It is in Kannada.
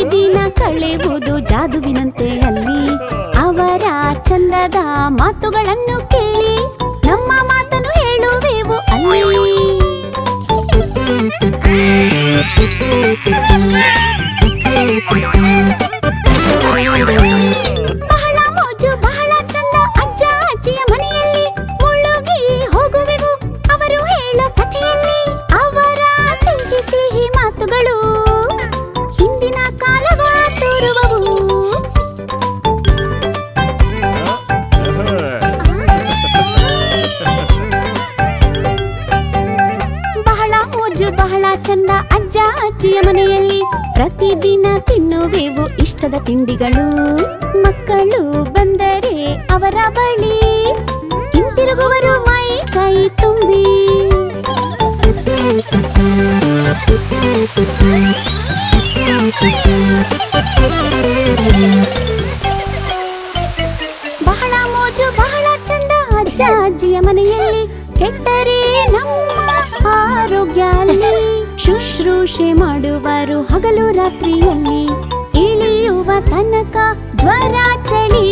ಪ್ರತಿದಿನ ಕಳೆಯುವುದು ಜಾದುವಿನಂತೆ ಅಲ್ಲಿ. ಅವರ ಚಂದದ ಮಾತುಗಳನ್ನು ಕೇಳಿ ನಮ್ಮ ಮಾತನ್ನು ಹೇಳುವೆವು ಅಲ್ಲಿ. ಚಂದ ಅಜ್ಜ ಅಜ್ಜಿಯ ಮನೆಯಲ್ಲಿ ಪ್ರತಿದಿನ ತಿನ್ನುವೆವು ಇಷ್ಟದ ತಿಂಡಿಗಳು. ಮಕ್ಕಳು ಬಂದರೆ ಅವರ ಬಳಿ ಹಿಂತಿರುಗುವರು ಮೈ ಕೈ ತುಂಬಿ. ಬಹಳ ಮೋಜು, ಬಹಳ ಚಂದ ಅಜ್ಜ ಅಜ್ಜಿಯ ಮನೆಯಲ್ಲಿ ಕೆಟ್ಟರೆ ಶುಶ್ರೂಷೆ ಮಾಡುವರು ಹಗಲು ರಾತ್ರಿಯಲ್ಲಿ ಇಳಿಯುವ ತನಕ ಜ್ವರ ಚಳಿ.